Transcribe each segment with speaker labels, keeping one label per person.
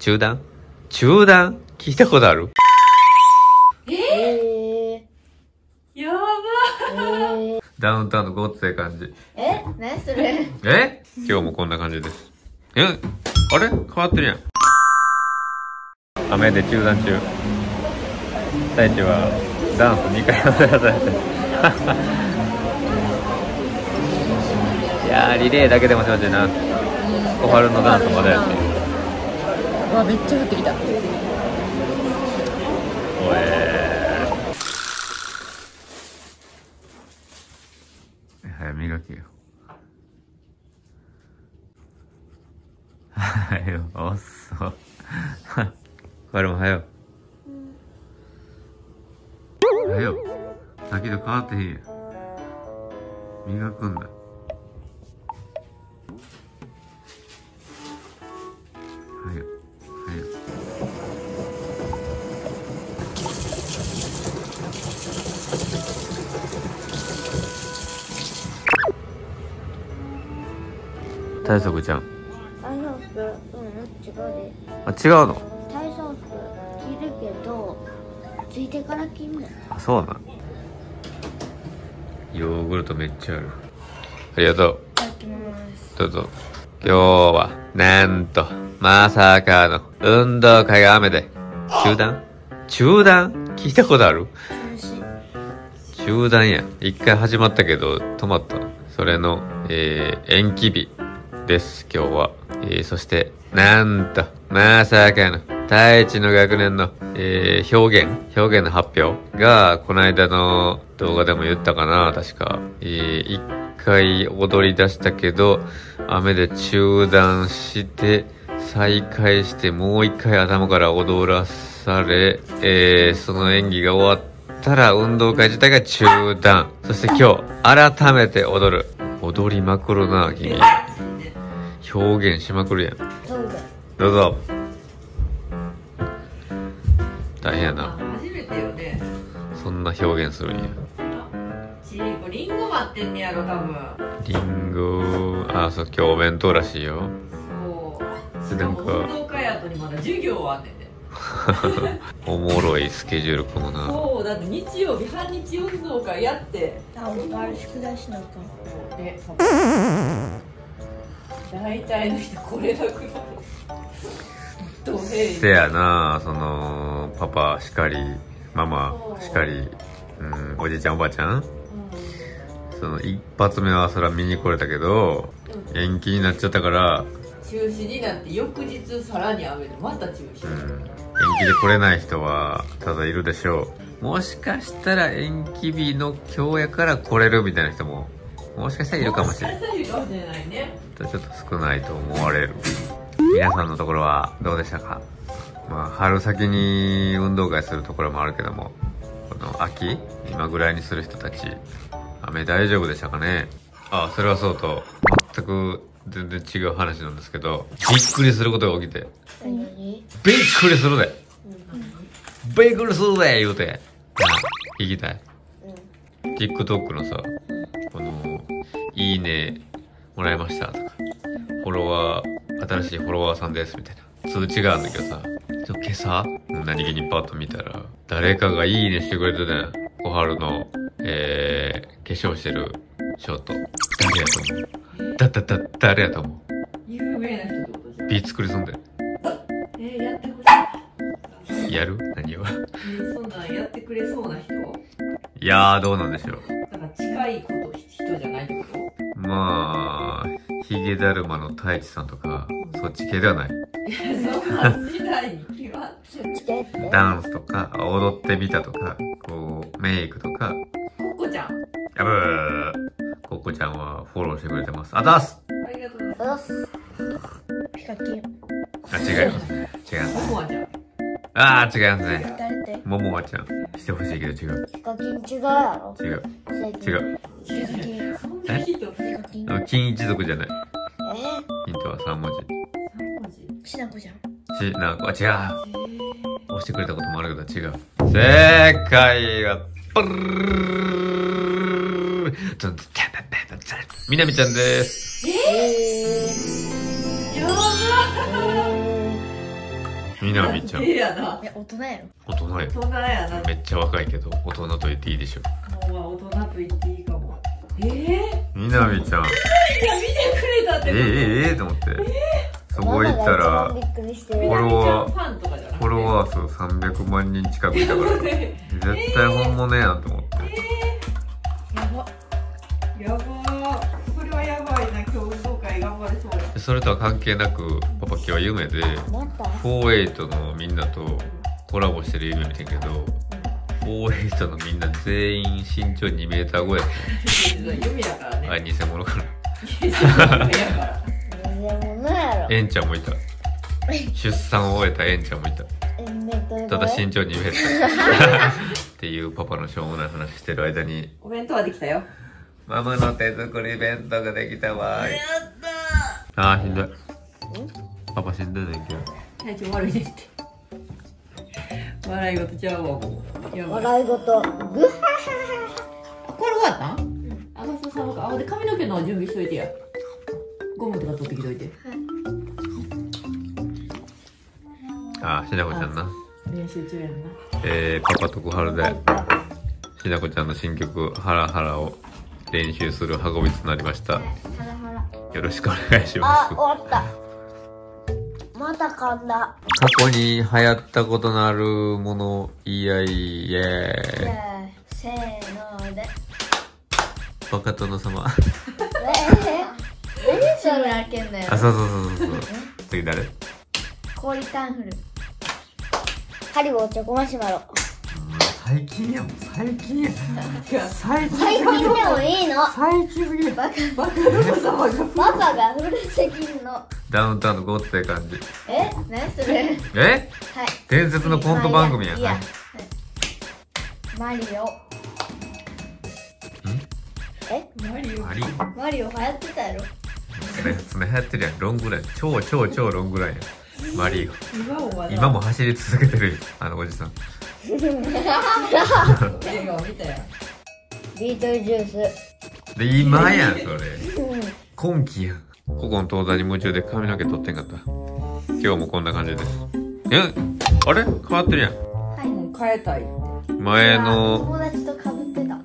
Speaker 1: 中断？中断？聞いたことある？
Speaker 2: え？
Speaker 3: やば
Speaker 2: ー、えー、
Speaker 1: ダウンタウンのごっつええ感じ。
Speaker 2: え？何それ？
Speaker 1: え？今日もこんな感じです。え？あれ？変わってるやん。雨で中断中。太一はダンス2回やらされて。いやー、リレーだけでもしまってな。小春のダンスまだやって。
Speaker 3: わめっちゃ降ってきた
Speaker 1: おえー。早磨けよ。はよ、おっそ。これもはよ。はよ。さっきと変わってへんや。磨くんだ。体則ちゃん。
Speaker 2: 体操服うん違うで
Speaker 1: あ、違うの？
Speaker 2: 体操服着るけどついてから着んねん
Speaker 1: あ、そうなん。ヨーグルトめっちゃある。ありがとう。
Speaker 2: いただきます
Speaker 1: どうぞ。今日は、なんと、まさかの、運動会が雨で、中断？中断？聞いたことある？
Speaker 2: 中
Speaker 1: 断や。一回始まったけど、止まった。それの、えー、延期日です、今日は。えー、そして、なんと、まさかの、太一の学年の、えー、表現表現の発表が、この間の動画でも言ったかな、確か。えー、一回踊り出したけど、雨で中断して、再開して、もう一回頭から踊らされ、えー、その演技が終わったら運動会自体が中断。そして今日、改めて踊る。踊りまくるな、君。表現しまくるやん。
Speaker 2: そうだ
Speaker 1: どうぞ。大変やな。
Speaker 3: 初めてよね
Speaker 1: そんな表現するんや。
Speaker 3: ちーこリンゴ待ってんねやろ多分
Speaker 1: リンゴ、あ、そう、今日お弁当らしいよ。
Speaker 3: そう
Speaker 1: なんか
Speaker 3: 運動会後にまだ授業あんね
Speaker 1: おもろいスケジュールかもな。
Speaker 3: そうだって日曜日半日運動会やって
Speaker 2: あおあれ宿題しなあかん
Speaker 3: で 大体の人これだくらいどへい
Speaker 1: せやな、その、パパしかり、ママしかり、うん、おじいちゃんおばあちゃん。その一発目はそれは見に来れたけど、延期になっちゃったから、
Speaker 3: 中止になって翌日さらに雨でまた中止、
Speaker 1: うん、延期で来れない人はただいるでしょう。もしかしたら延期日の今日やから来れるみたいな人も、もしかしたらいるかもしれない。ちょっと少ないと思われる。皆さんのところはどうでしたか？まあ、春先に運動会するところもあるけども、この秋、今ぐらいにする人たち、雨大丈夫でしたかね？あ、それはそうと、全く全然違う話なんですけど、びっくりすることが起きて、
Speaker 2: 何？
Speaker 1: びっくりするでびっくりするで言うて、な聞きたい。TikTok のさ、いいね、もらいました。とか、フォロワー、新しいフォロワーさんですみたいな。通知があるんだけどさ、ちょ今朝、何気にパッと見たら、誰かがいいねしてくれてたよ。小春の、えー、化粧してるショート。誰やと思う？だ、だ、だ、誰やと思
Speaker 3: 有名な人ってことじゃ
Speaker 1: うん。ビーツクリすんで。
Speaker 3: えー、やってほし
Speaker 1: やる？何を？
Speaker 3: そんなんやってくれそうな人？
Speaker 1: いやー、どうなんでしょう。
Speaker 3: だから近いこと
Speaker 1: まあ、ヒゲだるまの太一さんとか、そっち系ではない。
Speaker 3: いやそんなん時代に決まって
Speaker 2: そっちでって？
Speaker 1: ダンスとか、踊ってみたとか、こう、メイクとか、
Speaker 3: ココちゃん。
Speaker 1: やぶー。ココちゃんはフォローしてくれてます。あざっす。
Speaker 3: ありがとうございま
Speaker 2: す。ピカキン
Speaker 1: あ、違います。違います
Speaker 3: あ
Speaker 1: ー、違いますね。ももあちゃん、してほしいけど違う。
Speaker 2: ピカキン違うやろ
Speaker 1: 違う。
Speaker 2: 違
Speaker 1: 違う。
Speaker 2: ピカキン
Speaker 3: そんな人
Speaker 2: ピカキン
Speaker 1: あの金一族じゃない。
Speaker 2: え？
Speaker 1: ヒントは3文字。
Speaker 3: 三文字
Speaker 2: ー、しなこじゃん
Speaker 1: し、なんか、あ違う。
Speaker 3: えー
Speaker 1: 押してくれたこともあるけど違う。正解は、ブルードンドンタンタンタンタンみなみちゃんです。
Speaker 2: えー、
Speaker 3: やば
Speaker 2: え
Speaker 1: みなみちゃん。
Speaker 3: い
Speaker 2: や大人やろ？
Speaker 1: 大人や
Speaker 3: 大人やな。
Speaker 1: めっちゃ若いけど大人と言っていいでしょ
Speaker 3: もう大人と言っていいかも。ええ
Speaker 1: みなみちゃん。
Speaker 3: いや見てくれたって
Speaker 1: えええええと思って。そこ行ったら
Speaker 2: ママが一番びっくりしてる。
Speaker 1: フォロワー
Speaker 3: ファンとかじゃなくて？
Speaker 1: フォロワー数300万人近くいたから。絶対本物やんと思って。
Speaker 3: やば。やば。それはやばいな。今日運動会頑張れそう。
Speaker 1: それとは関係なくパパ今日は夢で
Speaker 2: また
Speaker 1: 48のみんなとコラボしてる夢見てんけど48のみんな全員身長2メーター超えやっ
Speaker 3: 夢や。からね
Speaker 1: たあ偽物かな。
Speaker 3: 夢やから
Speaker 2: 全然ものやろ。
Speaker 1: エンちゃんもいた。出産を終えたエンちゃんもいた。ただ身長2メーター。っていうパパのしょうもない話してる間に。
Speaker 3: お弁当はできたよ。
Speaker 1: ママの手作り弁当ができたわ
Speaker 3: やった
Speaker 1: あーしんどいパパしんどいねんけど
Speaker 3: 体調悪いねって。笑い事ちゃうわもう。やばい。
Speaker 2: 笑い事グッハ
Speaker 3: あこれ終わったん。あそうそうそうあで髪の毛の準備しといてや。ゴムとか取ってきといて。
Speaker 1: あーしなこちゃんな。
Speaker 3: 練習中やんな。
Speaker 1: えー、パパと小春でしなこちゃんの新曲「ハラハラ」を練習する運びとなりました。
Speaker 2: ハラハラ。
Speaker 1: よろしくお願いしま
Speaker 2: あ
Speaker 1: す
Speaker 2: 終わったまた噛んだ。
Speaker 1: 過去に流行ったことのあるものイエイイエ
Speaker 2: じ
Speaker 1: ーイ
Speaker 2: ゃあせーので。
Speaker 1: バカ殿様。
Speaker 2: え何それ開けんだよ
Speaker 1: あそうそうそうそうそう。次誰？
Speaker 2: 氷タンフル。ハリボーチョコマシュマロ
Speaker 1: 最近やもん最近や。最近
Speaker 2: 最近でもいいの。
Speaker 1: 最近すぎる。
Speaker 2: バカ
Speaker 3: バカ殿様が
Speaker 2: パパがフル責任の。
Speaker 1: ダウンタウンのゴッツえ感じ。
Speaker 2: え？何それ？
Speaker 1: え？
Speaker 2: はい。
Speaker 1: 伝説のコント番組や
Speaker 2: い。や
Speaker 1: はい。
Speaker 2: マリオ。え？
Speaker 3: マリオ。
Speaker 1: マリオ。
Speaker 2: マリオ流行ってたやろ？
Speaker 1: それそれ流行ってるやん。ロングラン。超超超ロングランや。んマリオ。
Speaker 3: 今も
Speaker 1: 走り続けてる。よあのおじさん
Speaker 3: 映画を見たよ
Speaker 2: ビートルジュース。
Speaker 1: で今やんそれ。
Speaker 2: うん
Speaker 1: 今期や。んここの東西に夢中で髪の毛取ってんかった。今日もこんな感じです。えあれ？変わってるやん。
Speaker 2: はい
Speaker 3: もう変えたい。って
Speaker 1: 前の
Speaker 2: 友達と被ってた。
Speaker 1: は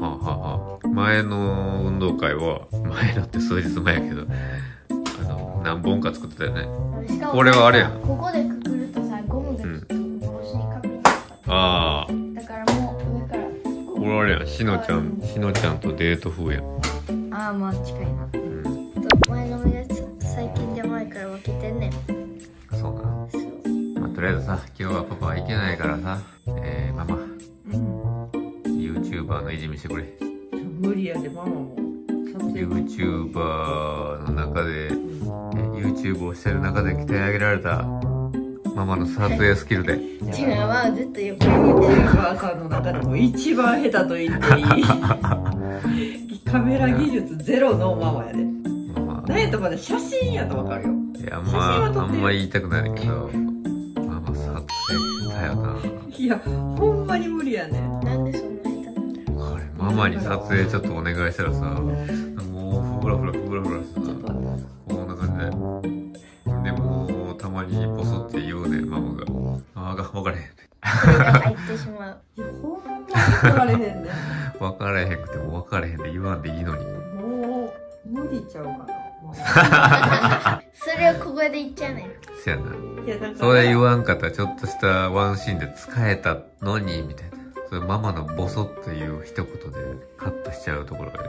Speaker 1: あ、はあはあ、前の運動会は前のって数日前やけどあの何本か作ってたよね。これはあれや。ん
Speaker 2: ここでくくる
Speaker 1: ああ
Speaker 2: だからもう上から。
Speaker 1: これあれやんしのちゃん。しのちゃんとデート風や。ん、
Speaker 2: ああまあ近いな。
Speaker 1: うん、
Speaker 2: 前のやつ最近で前から分けてんねん。
Speaker 1: そうな
Speaker 2: そう。
Speaker 1: まあ、とりあえずさ今日はパパは行けないからさえー、ママ。
Speaker 3: うん。
Speaker 1: YouTuber のいじめしてくれ。
Speaker 3: 無理やでママも。
Speaker 1: YouTuber の中でえ YouTube をしてる中で鍛え上げられたママの撮影スキルで
Speaker 2: 違うまあずっと横に見てる。
Speaker 3: YouTuber さんの中でも一番下手と言っていい。カメラ技術ゼロのママやで。
Speaker 1: まあ。
Speaker 3: 何やったらまだ写真やとわかるよ。
Speaker 1: いやあん
Speaker 3: 写真は撮ってる。
Speaker 1: まあんま言いたくないけど。ママ撮影下手よない
Speaker 3: やほんまに無理やね
Speaker 2: なんでそんな下手なんだろ
Speaker 1: これママに撮影ちょっとお願いしたらさもうふらふらんまに
Speaker 3: 撮られへんね
Speaker 1: 分からへんくても分からへんで言わんでいいのに。
Speaker 3: もう無理ちゃうかな。
Speaker 2: それをここで言っちゃうねん。
Speaker 1: せやな。い
Speaker 3: やだから。
Speaker 1: それ言わんかったらちょっとしたワンシーンで使えたのにみたいな。それママのボソっていう一言でカットしちゃうところがも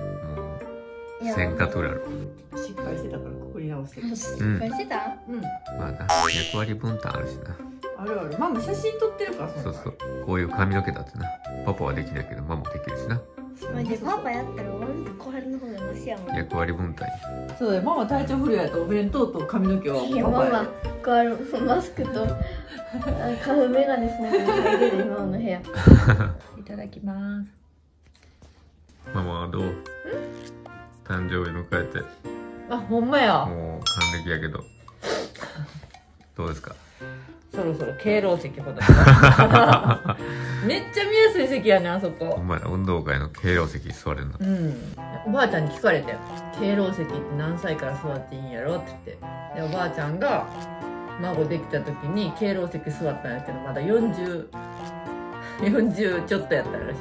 Speaker 2: いうや
Speaker 1: 1000カットぐらいある。
Speaker 3: 失敗してたからここに直してる。
Speaker 2: 失敗してた？
Speaker 3: うん。
Speaker 1: まあな役割分担あるしな
Speaker 3: あるある。ママ写真撮ってるから
Speaker 1: そうそう。こういう髪の毛だってな。パパはできないけどママもできるしな。
Speaker 2: マジパパやったら俺と小春の方がマシやもん。
Speaker 1: 役割分担
Speaker 3: そうだよ。ママ体調不良やとお弁当と髪の毛はい
Speaker 2: や
Speaker 3: パパや。
Speaker 2: ママ小春マスクとあ花粉メガネしながら入れる今の部屋。
Speaker 3: いただきます。
Speaker 1: ママはどう？誕生日迎えて。
Speaker 3: あほんまや。
Speaker 1: もう還暦やけど。どうですか？
Speaker 3: そろそろ敬老席ほど。めっちゃ見やすい席やねあそこ。
Speaker 1: お前ら運動会の敬老席座れんの。
Speaker 3: うん。おばあちゃんに聞かれて敬老席って何歳から座っていいんやろって言って。でおばあちゃんが孫できた時に敬老席座ったんやけどまだ4040 40ちょっとやったらしいね。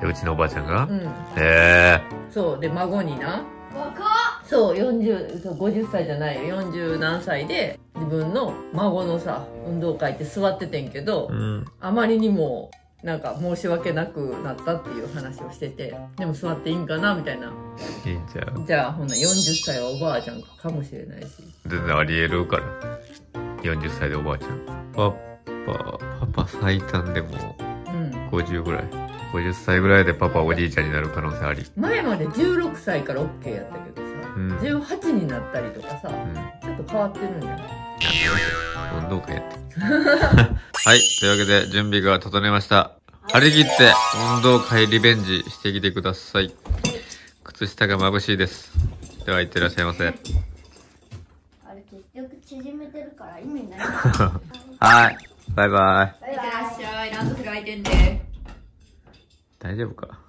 Speaker 1: でうちのおばあちゃんが、
Speaker 3: うん。
Speaker 1: へえ。
Speaker 3: そうで孫にな。
Speaker 2: 若っ。
Speaker 3: そう40そう50歳じゃないよ。40何歳で自分の孫のさ運動会って座っててんけど、
Speaker 1: うん。
Speaker 3: あまりにもなんか申し訳なくなったっていう話をしててでも座っていいんかなみたいな。い
Speaker 1: いんちゃう？
Speaker 3: じゃあほんなら40歳はおばあちゃんかもしれないし。
Speaker 1: 全然ありえるから。40歳でおばあちゃん。パパパパ最短でも
Speaker 3: うん。
Speaker 1: 50ぐらい。50歳ぐらいでパパおじいちゃんになる可能性あり。
Speaker 3: 前まで16歳から OK やったけどさ、
Speaker 1: うん。
Speaker 3: 18になったりとかさ
Speaker 1: うん。
Speaker 3: ちょっと変わってるんじゃない？
Speaker 1: 運動会やって。はい。というわけで、準備が整いました。張り切って、運動会リベンジしてきてください。靴下が眩しいです。では、いってらっしゃいませ。
Speaker 2: あれ結局縮めてるから意味ない
Speaker 1: はい。バイバイ。
Speaker 2: バイバイ
Speaker 3: しゃいランド開いてんで
Speaker 1: 大丈夫か